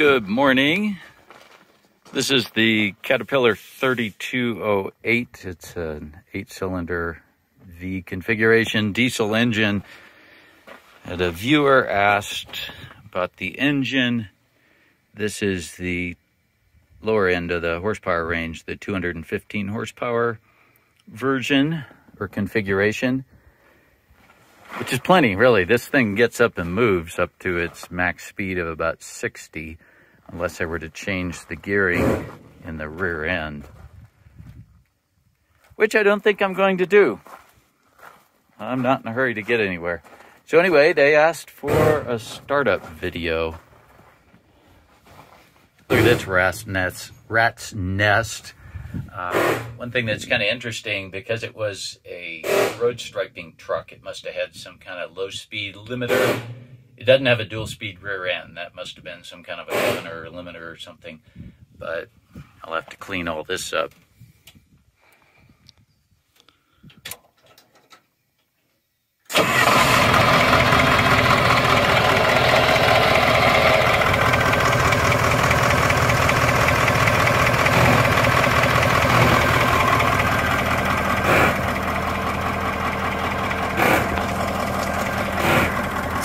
Good morning. This is the Caterpillar 3208. It's an eight cylinder V configuration diesel engine. And a viewer asked about the engine. This is the lower end of the horsepower range, the 215 horsepower version or configuration, which is plenty, really. This thing gets up and moves up to its max speed of about 60, unless I were to change the gearing in the rear end, which I don't think I'm going to do. I'm not in a hurry to get anywhere. So anyway, they asked for a startup video. Look at this rat's nest. Rat's nest. Uh, one thing that's kind of interesting because it was a road striping truck, it must have had some kind of low speed limiter. Doesn't have a dual speed rear end. That must have been some kind of a limiter or limiter or something. But I'll have to clean all this up.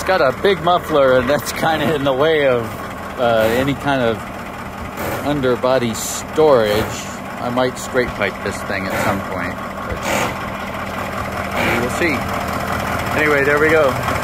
Got a big muffler, and that's kind of in the way of uh, any kind of underbody storage. I might straight pipe this thing at some point, but we will see. Anyway, there we go.